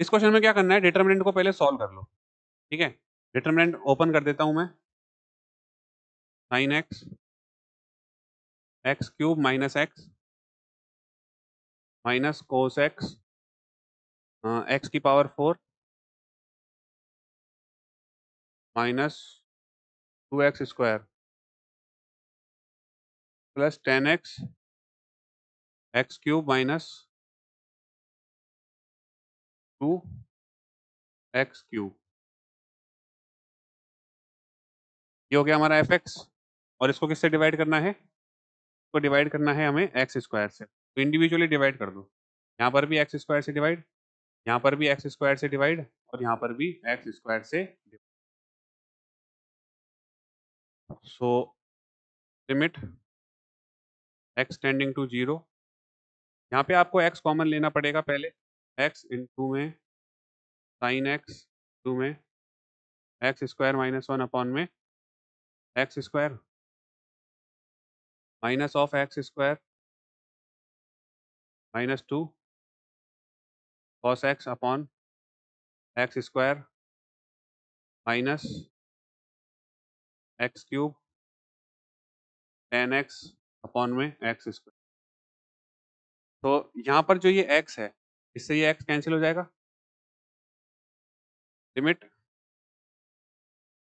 इस क्वेश्चन में क्या करना है? डिटर्मिनेंट को पहले सॉल्व कर लो। ठीक है? डिटर्मिनेंट ओपन कर देता हूँ मैं। Sine x x cube minus x minus cos x x की power four minus two x square plus ten x x cube minus two x cube. ये हो गया हमारा एफ़ एक्स और इसको किससे डिवाइड करना है? इसको डिवाइड करना है हमें एक्स स्क्वायर से। तो इंडिविजुअली डिवाइड कर दो। यहाँ पर भी एक्स स्क्वायर से डिवाइड, यहाँ पर भी एक्स स्क्वायर से डिवाइड और यहाँ पर भी एक्स स्क्वायर से so, limit x tending to zero. यहाँ पे आपको एक्स कॉमन लेना पड़ेगा पहले। एक्स इन टू में साइन एक्स टू में x square minus one upon में x square minus of x square minus two cos x upon x square minus x cube ten x upon में x square. तो यहाँ पर जो ये x है इससे ये एक्स कैंसिल हो जाएगा। Limit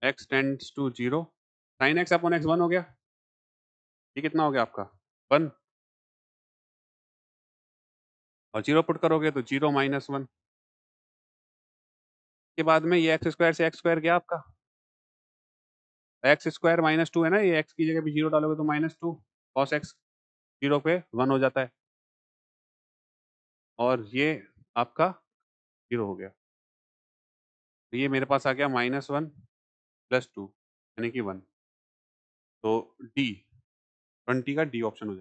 x tends to zero. Sine x upon x one हो गया। ये कितना हो गया आपका? वन। और ज़ीरो पुट करोगे तो ज़ीरो माइनस वन। के बाद में ये एक्स स्क्वायर से एक्स स्क्वायर गया आपका। एक्स स्क्वायर माइनस टू है ना, ये एक्स की जगह पे ज़ीरो डालोगे तो minus two. Cos x zero पे वन हो जाता है। और ये आपका ज़ीरो हो गया। तो ये मेरे पास आ गया माइनस वन प्लस टू, यानी कि वन। तो डी, ट्वेंटी का डी ऑप्शन हो जाएगा।